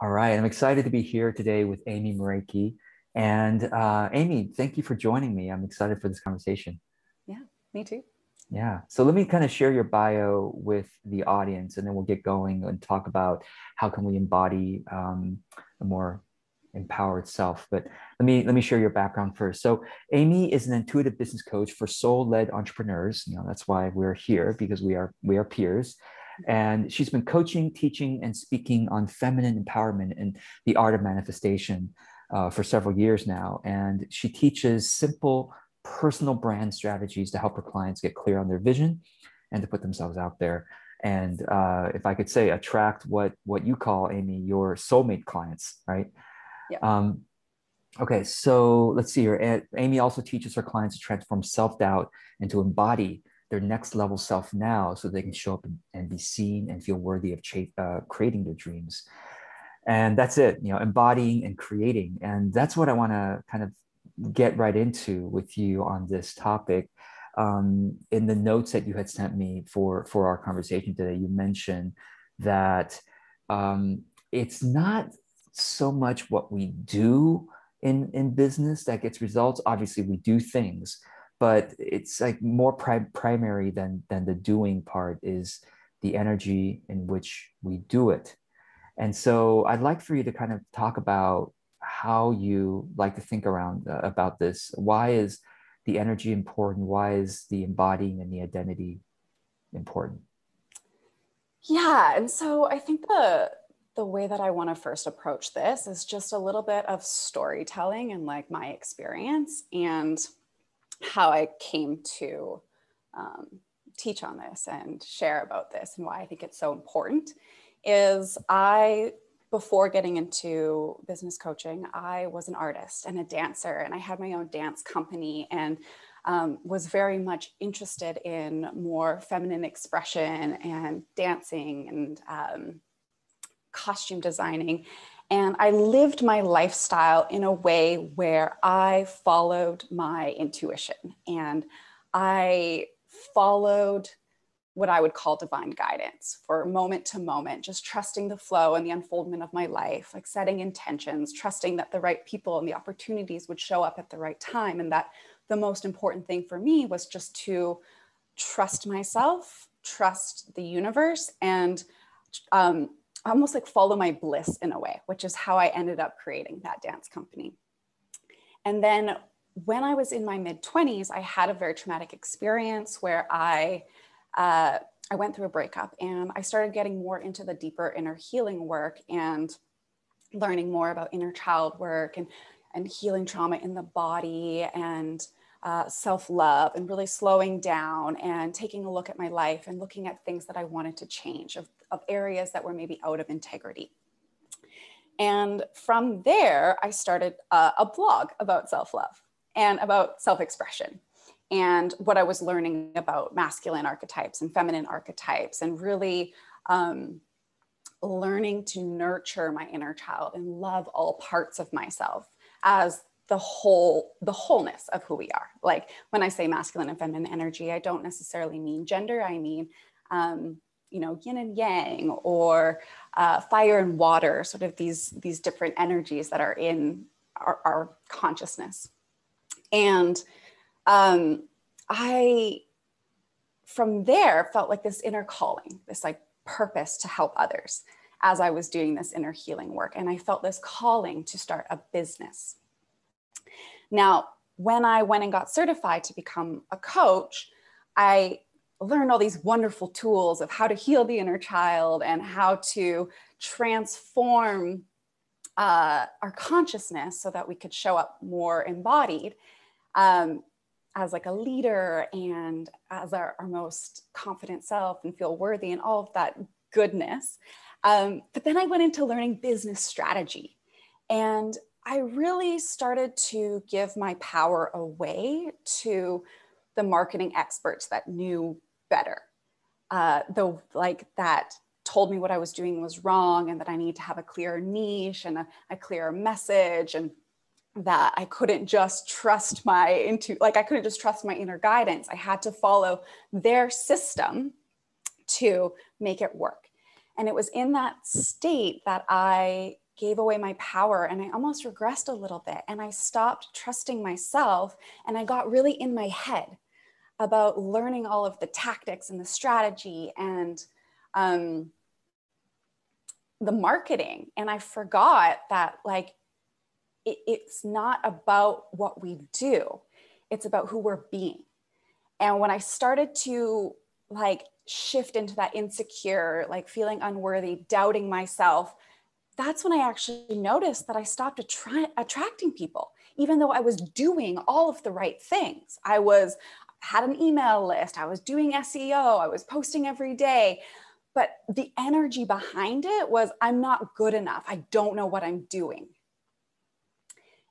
All right. I'm excited to be here today with Amy Meraki. And uh, Amy, thank you for joining me. I'm excited for this conversation. Yeah, me too. Yeah. So let me kind of share your bio with the audience, and then we'll get going and talk about how can we embody um, a more empowered self. But let me let me share your background first. So Amy is an intuitive business coach for soul-led entrepreneurs. You know that's why we're here because we are we are peers. And she's been coaching, teaching, and speaking on feminine empowerment and the art of manifestation uh, for several years now. And she teaches simple personal brand strategies to help her clients get clear on their vision and to put themselves out there and uh, if i could say attract what what you call amy your soulmate clients right yeah. Um, okay so let's see here amy also teaches her clients to transform self-doubt and to embody their next level self now so they can show up and, and be seen and feel worthy of cha- uh, creating their dreams and that's it you know embodying and creating and that's what i want to kind of get right into with you on this topic. Um, in the notes that you had sent me for for our conversation today, you mentioned that um, it's not so much what we do in in business that gets results. Obviously, we do things, but it's like more pri- primary than than the doing part is the energy in which we do it. And so, I'd like for you to kind of talk about how you like to think around uh, about this. Why is the energy important? Why is the embodying and the identity important? Yeah, and so I think the the way that I want to first approach this is just a little bit of storytelling and like my experience and how I came to um, teach on this and share about this and why I think it's so important. Is I before getting into business coaching, I was an artist and a dancer, and I had my own dance company and um, was very much interested in more feminine expression and dancing and um, costume designing. And I lived my lifestyle in a way where I followed my intuition and I followed what I would call divine guidance for moment to moment, just trusting the flow and the unfoldment of my life, like setting intentions, trusting that the right people and the opportunities would show up at the right time. And that the most important thing for me was just to trust myself, trust the universe, and um, almost like follow my bliss in a way, which is how I ended up creating that dance company. And then when I was in my mid 20s, I had a very traumatic experience where I uh, I went through a breakup and I started getting more into the deeper inner healing work and learning more about inner child work and, and healing trauma in the body and uh, self love and really slowing down and taking a look at my life and looking at things that I wanted to change, of, of areas that were maybe out of integrity. And from there, I started uh, a blog about self love and about self expression and what I was learning about masculine archetypes and feminine archetypes, and really um, learning to nurture my inner child and love all parts of myself as the whole the wholeness of who we are like when i say masculine and feminine energy i don't necessarily mean gender i mean um, you know yin and yang or uh, fire and water sort of these these different energies that are in our, our consciousness and um, I, from there, felt like this inner calling, this like purpose to help others as I was doing this inner healing work. And I felt this calling to start a business. Now, when I went and got certified to become a coach, I learned all these wonderful tools of how to heal the inner child and how to transform uh, our consciousness so that we could show up more embodied. Um, as like a leader and as our, our most confident self and feel worthy and all of that goodness. Um, but then I went into learning business strategy. And I really started to give my power away to the marketing experts that knew better. Uh, though, like that told me what I was doing was wrong and that I need to have a clear niche and a, a message and that I couldn't just trust my into like I couldn't just trust my inner guidance. I had to follow their system to make it work. And it was in that state that I gave away my power and I almost regressed a little bit. And I stopped trusting myself and I got really in my head about learning all of the tactics and the strategy and um, the marketing. And I forgot that, like, it, it's not about what we do, it's about who we're being. And when I started to like shift into that insecure, like feeling unworthy, doubting myself, that's when I actually noticed that I stopped attra- attracting people, even though I was doing all of the right things. I was had an email list, I was doing SEO, I was posting every day. But the energy behind it was I'm not good enough. I don't know what I'm doing.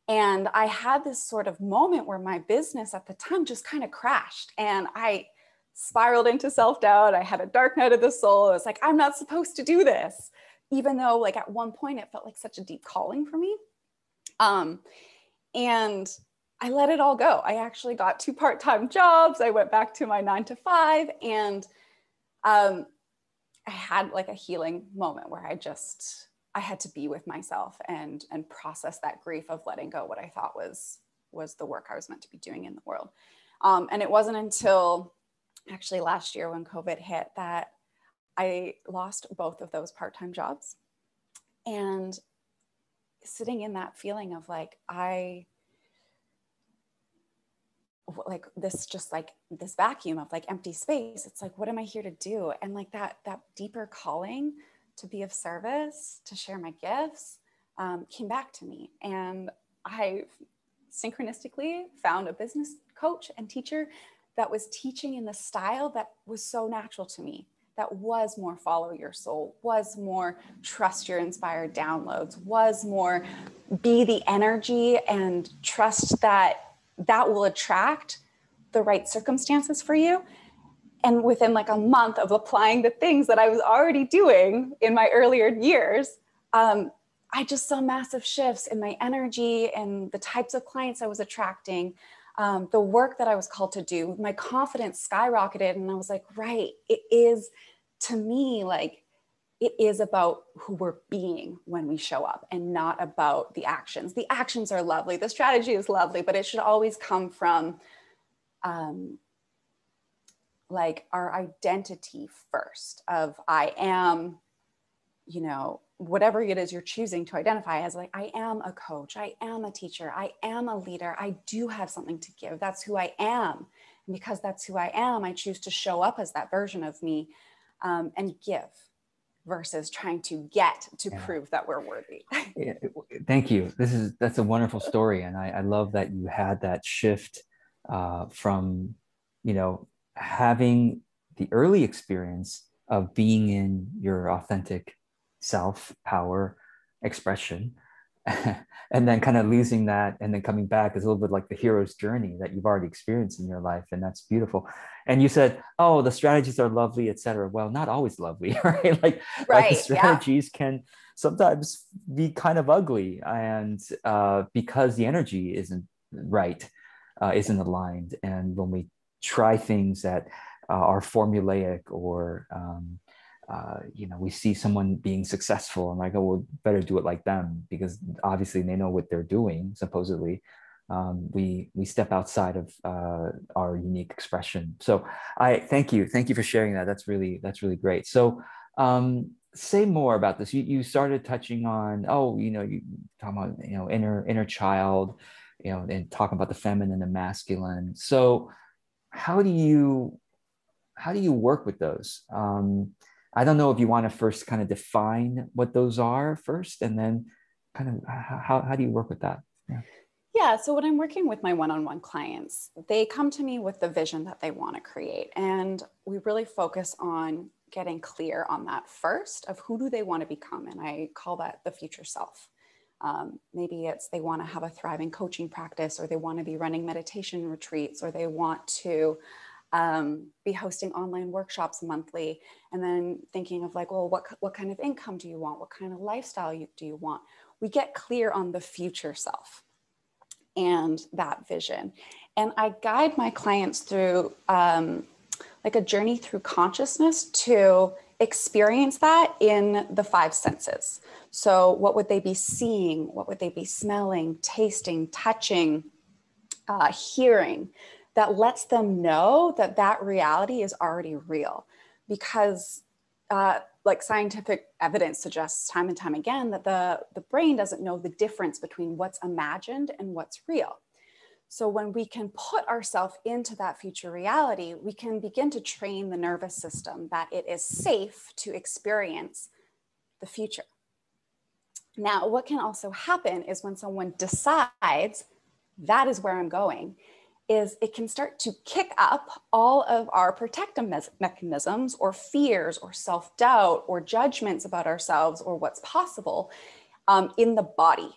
And I had this sort of moment where my business at the time just kind of crashed and I spiraled into self doubt. I had a dark night of the soul. I was like, I'm not supposed to do this, even though, like, at one point it felt like such a deep calling for me. Um, and I let it all go. I actually got two part time jobs. I went back to my nine to five and um, I had like a healing moment where I just, I had to be with myself and and process that grief of letting go what I thought was was the work I was meant to be doing in the world. Um, and it wasn't until actually last year when COVID hit that I lost both of those part-time jobs. And sitting in that feeling of like I like this just like this vacuum of like empty space it's like what am i here to do? And like that that deeper calling to be of service to share my gifts um, came back to me. And i synchronistically found a business coach and teacher that was teaching in the style that was so natural to me that was more follow your soul was more trust your inspired downloads was more be the energy and trust that that will attract the right circumstances for you. And within like a month of applying the things that I was already doing in my earlier years, um, I just saw massive shifts in my energy and the types of clients I was attracting, um, the work that I was called to do. My confidence skyrocketed. And I was like, right, it is to me like it is about who we're being when we show up and not about the actions. The actions are lovely, the strategy is lovely, but it should always come from um, like our identity first of I am, you know, whatever it is you're choosing to identify as like, I am a coach, I am a teacher, I am a leader, I do have something to give. That's who I am. And because that's who I am, I choose to show up as that version of me um, and give versus trying to get to yeah. prove that we're worthy. yeah, thank you. This is that's a wonderful story, and I, I love that you had that shift uh, from you know having the early experience of being in your authentic self power expression. And then kind of losing that and then coming back is a little bit like the hero's journey that you've already experienced in your life and that's beautiful. And you said oh the strategies are lovely etc well not always lovely right? Like, right, like the strategies yeah. can sometimes be kind of ugly and uh, because the energy isn't right uh, isn't aligned. And when we try things that uh, are formulaic or um, uh, you know, we see someone being successful and like, oh, well, better do it like them because obviously they know what they're doing, supposedly. Um, we we step outside of uh, our unique expression. So I thank you, thank you for sharing that. That's really that's really great. So um, say more about this. You you started touching on oh, you know, you talk about you know inner inner child, you know, and talking about the feminine and the masculine. So how do you how do you work with those? Um, I don't know if you want to first kind of define what those are first, and then kind of how, how do you work with that? Yeah. Yeah, so when I'm working with my one on one clients, they come to me with the vision that they want to create. And we really focus on getting clear on that first of who do they want to become. And I call that the future self. Um, maybe it's they want to have a thriving coaching practice, or they want to be running meditation retreats, or they want to um, be hosting online workshops monthly and then thinking of like well what, what kind of income do you want what kind of lifestyle you, do you want we get clear on the future self and that vision and i guide my clients through um, like a journey through consciousness to experience that in the five senses. So, what would they be seeing? What would they be smelling, tasting, touching, uh, hearing? That lets them know that that reality is already real because uh, like scientific evidence suggests time and time again that the, the brain doesn't know the difference between what's imagined and what's real. So when we can put ourselves into that future reality, we can begin to train the nervous system that it is safe to experience the future. Now, what can also happen is when someone decides that is where I'm going, is it can start to kick up all of our protective me- mechanisms or fears or self doubt or judgments about ourselves or what's possible um, in the body.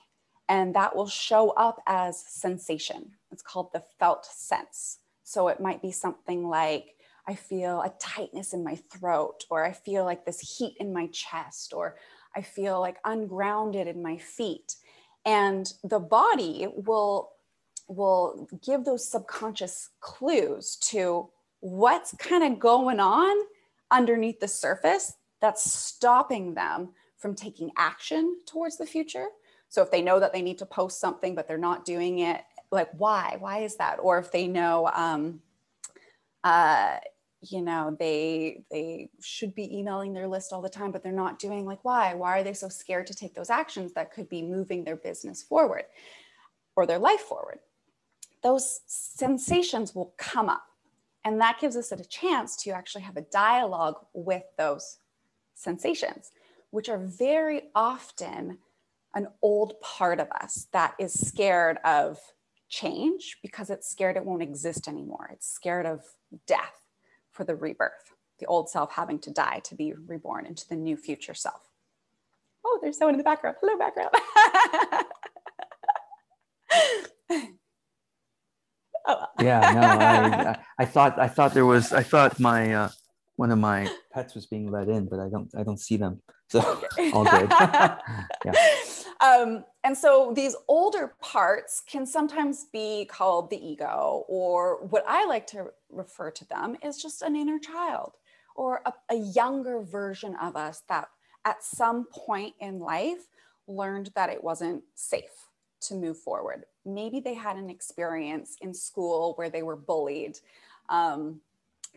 And that will show up as sensation. It's called the felt sense. So it might be something like, I feel a tightness in my throat, or I feel like this heat in my chest, or I feel like ungrounded in my feet. And the body will will give those subconscious clues to what's kind of going on underneath the surface that's stopping them from taking action towards the future. So if they know that they need to post something, but they're not doing it, like why? Why is that? Or if they know, um, uh, you know, they they should be emailing their list all the time, but they're not doing like why? Why are they so scared to take those actions that could be moving their business forward or their life forward? Those sensations will come up. And that gives us a chance to actually have a dialogue with those sensations, which are very often an old part of us that is scared of change because it's scared it won't exist anymore. It's scared of death for the rebirth, the old self having to die to be reborn into the new future self. Oh, there's someone in the background. Hello, background. Oh. yeah, no, I, I thought I thought there was I thought my uh, one of my pets was being let in, but I don't I don't see them, so all good. yeah. Um, and so these older parts can sometimes be called the ego, or what I like to refer to them is just an inner child or a, a younger version of us that at some point in life learned that it wasn't safe to move forward. Maybe they had an experience in school where they were bullied um,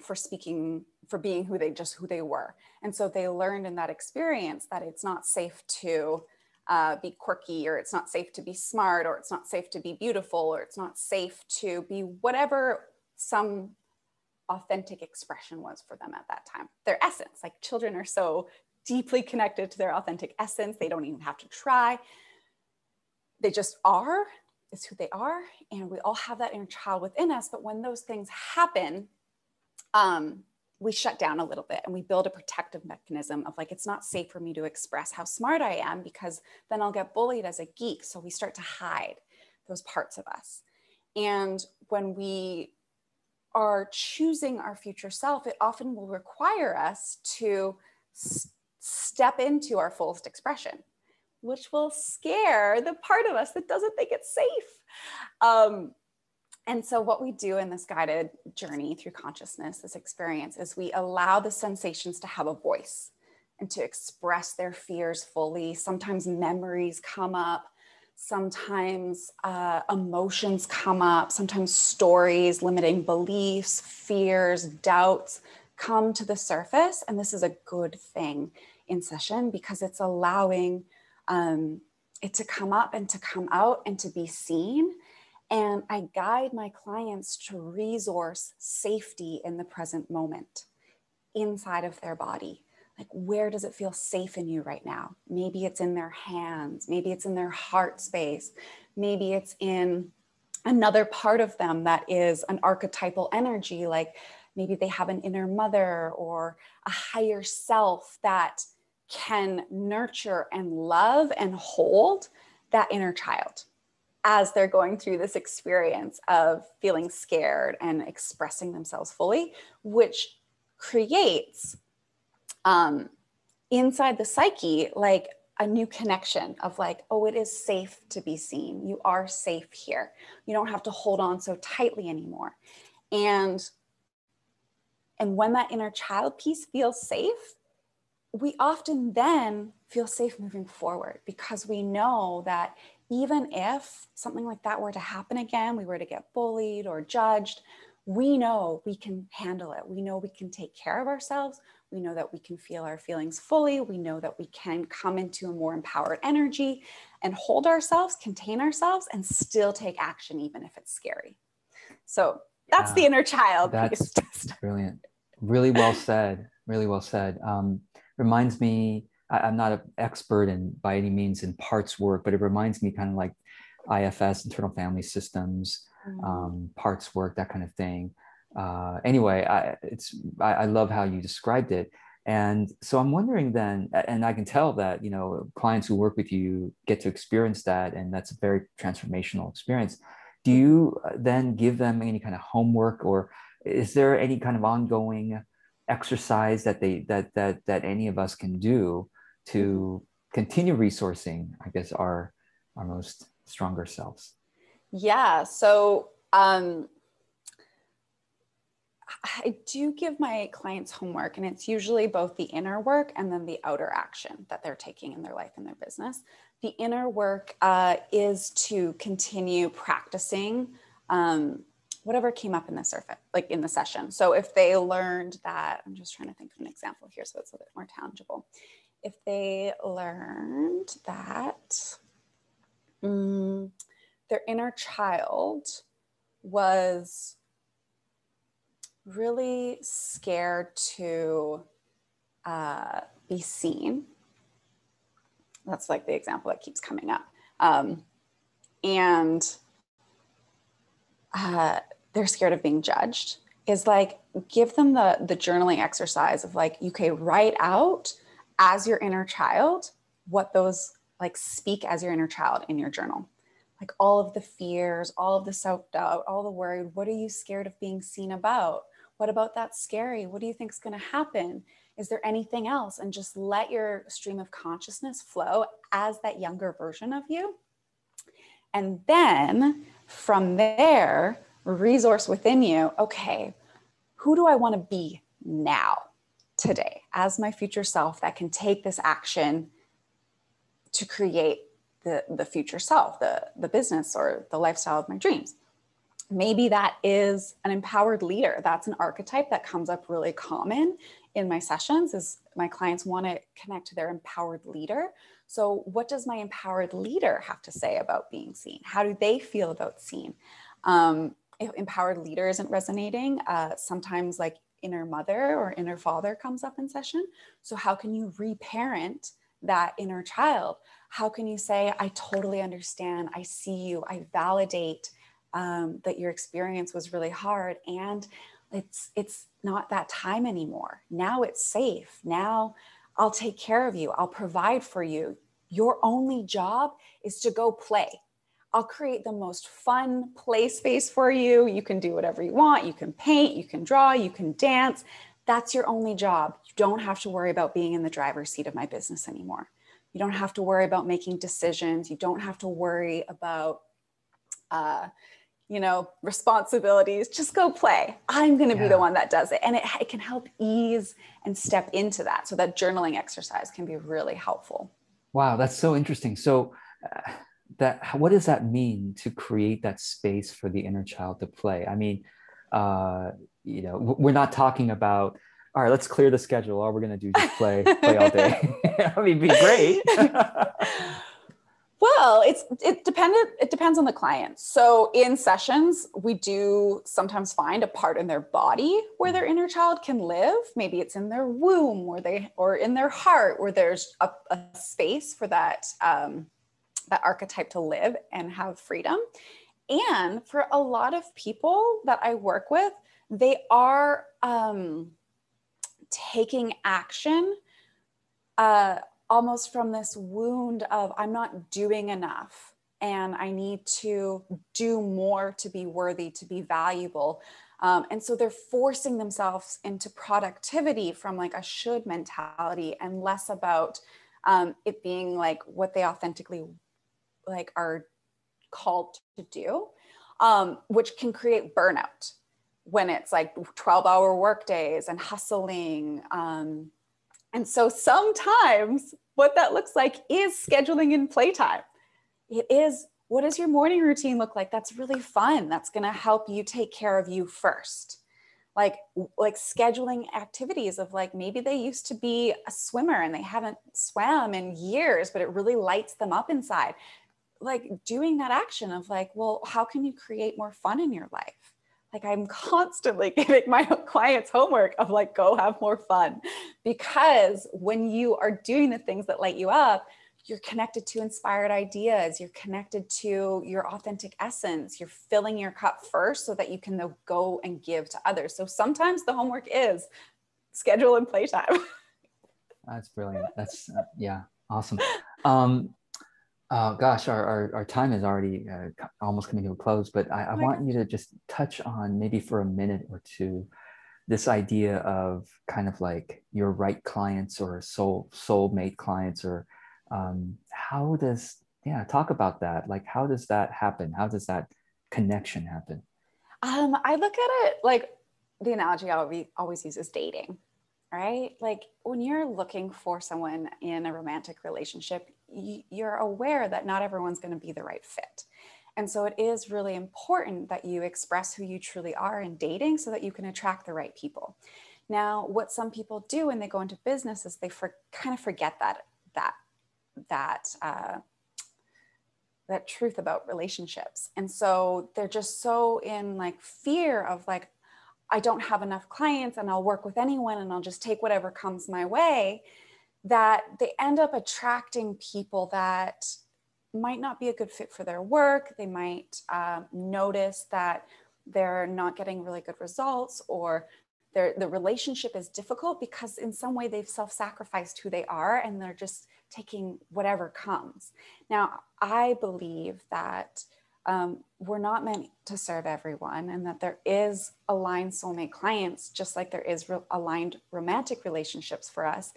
for speaking, for being who they just who they were. And so they learned in that experience that it's not safe to uh, be quirky, or it's not safe to be smart, or it's not safe to be beautiful, or it's not safe to be whatever some authentic expression was for them at that time. Their essence, like children are so deeply connected to their authentic essence, they don't even have to try they just are is who they are and we all have that inner child within us but when those things happen um, we shut down a little bit and we build a protective mechanism of like it's not safe for me to express how smart i am because then i'll get bullied as a geek so we start to hide those parts of us. And when we are choosing our future self it often will require us to step into our fullest expression which will scare the part of us that doesn't think it's safe. Um, and so, what we do in this guided journey through consciousness, this experience, is we allow the sensations to have a voice and to express their fears fully. Sometimes memories come up, sometimes uh, emotions come up, sometimes stories, limiting beliefs, fears, doubts come to the surface. And this is a good thing in session because it's allowing um, it to come up and to come out and to be seen. And I guide my clients to resource safety in the present moment inside of their body. Like, where does it feel safe in you right now? Maybe it's in their hands, maybe it's in their heart space, maybe it's in another part of them that is an archetypal energy, like maybe they have an inner mother or a higher self that can nurture and love and hold that inner child as they're going through this experience of feeling scared and expressing themselves fully, which creates um, inside the psyche like a new connection of like, oh, it is safe to be seen. You are safe here. You don't have to hold on so tightly anymore. And and when that inner child piece feels safe, we often then feel safe moving forward because we know that even if something like that were to happen again, we were to get bullied or judged, we know we can handle it. We know we can take care of ourselves. We know that we can feel our feelings fully. We know that we can come into a more empowered energy and hold ourselves, contain ourselves, and still take action, even if it's scary. So that's yeah, the inner child. That's brilliant. Really well said. Really well said. Um, reminds me, I, am not an expert in by any means in parts work, but it reminds me kind of like IFS, internal family systems, mm-hmm. um, parts work, that kind of thing. Uh, anyway, I, it's I, I love how you described it. And so I'm wondering then, and I can tell that, you know, clients who work with you get to experience that, and that's a very transformational experience. Do you uh, then give them any kind of homework or is there any kind of ongoing exercise that they that that that any of us can do to continue resourcing, I guess, our our most stronger selves? Yeah. So um I do give my clients homework, and it's usually both the inner work and then the outer action that they're taking in their life and their business. The inner work uh, is to continue practicing um, whatever came up in the surface, like in the session. So if they learned that, I'm just trying to think of an example here so it's a bit more tangible. If they learned that um, their inner child was really scared to uh, be seen. That's like the example that keeps coming up. Um, and uh, they're scared of being judged is like give them the the journaling exercise of like okay write out as your inner child what those like speak as your inner child in your journal like all of the fears all of the self-doubt all the worry what are you scared of being seen about what about that scary? What do you think is going to happen? Is there anything else? And just let your stream of consciousness flow as that younger version of you. And then from there, resource within you okay, who do I want to be now, today, as my future self that can take this action to create the, the future self, the, the business or the lifestyle of my dreams? maybe that is an empowered leader. That's an archetype that comes up really common in my sessions is my clients want to connect to their empowered leader. So what does my empowered leader have to say about being seen? How do they feel about seen? Um, empowered leader isn't resonating uh, sometimes like inner mother or inner father comes up in session. So how can you reparent that inner child? How can you say i totally understand. I see you. I validate um, that your experience was really hard and it's it's not that time anymore. Now it's safe. Now i'll take care of you. I'll provide for you. Your only job is to go play i'll create the most fun play space for you you can do whatever you want you can paint you can draw you can dance that's your only job you don't have to worry about being in the driver's seat of my business anymore you don't have to worry about making decisions you don't have to worry about uh, you know, responsibilities, just go play. I'm going to yeah. be the one that does it. And it, it can help ease and step into that. So that journaling exercise can be really helpful. Wow, that's so interesting. So, uh, that what does that mean to create that space for the inner child to play? I mean, uh, you know, we're not talking about all right, let's clear the schedule. All we're gonna do is just play, play all day. I mean, be great. Well, it's it depended it depends on the client. So in sessions, we do sometimes find a part in their body where their inner child can live. Maybe it's in their womb or they or in their heart where there's a, a space for that um, that archetype to live and have freedom. And for a lot of people that I work with, they are um, taking action uh, almost from this wound of I'm not doing enough and I need to do more to be worthy, to be valuable. Um, and so they're forcing themselves into productivity from like a should mentality and less about um, it being like what they authentically like are called to do, um, which can create burnout when it's like 12 hour work days and hustling um, And so sometimes what that looks like is scheduling in playtime. It is what does your morning routine look like? That's really fun. That's going to help you take care of you first. Like like scheduling activities of like maybe they used to be a swimmer and they haven't swam in years, but it really lights them up inside. Like doing that action of like, well, how can you create more fun in your life? like i'm constantly giving my clients homework of like go have more fun. Because when you are doing the things that light you up you're connected to inspired ideas you're connected to your authentic essence you're filling your cup first so that you can go and give to others. So sometimes the homework is schedule and playtime. That's brilliant. That's uh, yeah awesome. Um uh, gosh, our, our, our, time is already uh, almost coming to a close, but I, I oh want you to just touch on maybe for a minute or two this idea of kind of like your right clients or soul soulmate clients or um, how does yeah talk about that. Like how does that happen? How does that connection happen? Um, i look at it like the analogy i always use is dating right? Like when you're looking for someone in a romantic relationship, you're aware that not everyone's going to be the right fit. And so it is really important that you express who you truly are in dating so that you can attract the right people. Now, what some people do when they go into business is they for, kind of forget that that that uh, that truth about relationships, and so they're just so in like fear of like I don't have enough clients and I'll work with anyone and I'll just take whatever comes my way, that they end up attracting people that might not be a good fit for their work. They might um, notice that they're not getting really good results or the relationship is difficult because in some way they've self-sacrificed who they are and they're just taking whatever comes. Now, I believe that um, we're not meant to serve everyone and that there is aligned soulmate clients just like there is re- aligned romantic relationships for us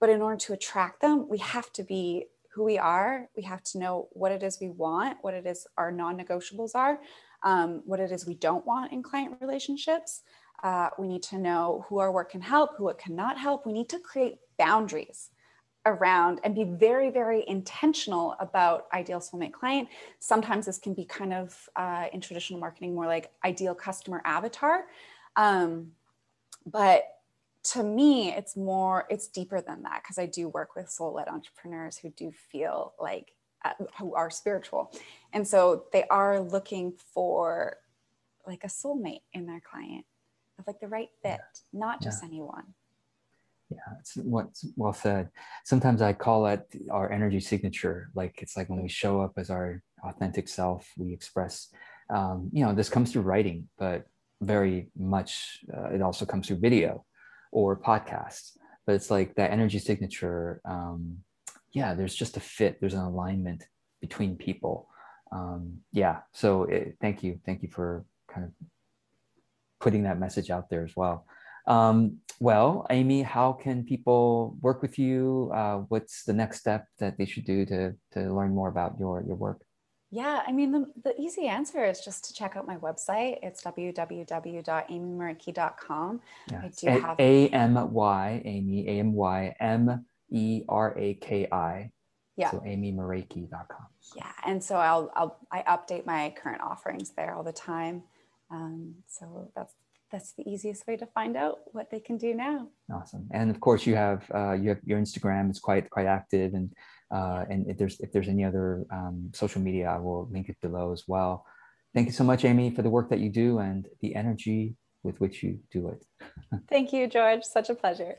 but in order to attract them we have to be who we are we have to know what it is we want what it is our non-negotiables are um, what it is we don't want in client relationships uh, we need to know who our work can help who it cannot help we need to create boundaries around and be very, very intentional about ideal soulmate client. Sometimes this can be kind of uh, in traditional marketing more like ideal customer avatar. Um, but to me, it's more, it's deeper than that because I do work with soul led entrepreneurs who do feel like, uh, who are spiritual. And so they are looking for like a soulmate in their client of like the right fit, not just yeah. anyone. Yeah, it's what's well said. Sometimes I call it our energy signature. Like it's like when we show up as our authentic self, we express. Um, you know, this comes through writing, but very much uh, it also comes through video or podcasts. But it's like that energy signature. Um, yeah, there's just a fit. There's an alignment between people. Um, yeah. So it, thank you, thank you for kind of putting that message out there as well. Um, well, Amy, how can people work with you? Uh, what's the next step that they should do to, to learn more about your, your work? Yeah, I mean, the, the easy answer is just to check out my website. It's www.amymeraki.com. Yeah, I do have A M Y, Amy, A M Y M E R A K I. Yeah. So amymeraki.com. Yeah. And so I'll, I'll, I update my current offerings there all the time. Um, so that's that's the easiest way to find out what they can do now. Awesome. And of course you have uh, you have your Instagram is quite quite active and uh, and if there's if there's any other um, social media, I will link it below as well. Thank you so much, Amy, for the work that you do and the energy with which you do it. Thank you, George. Such a pleasure.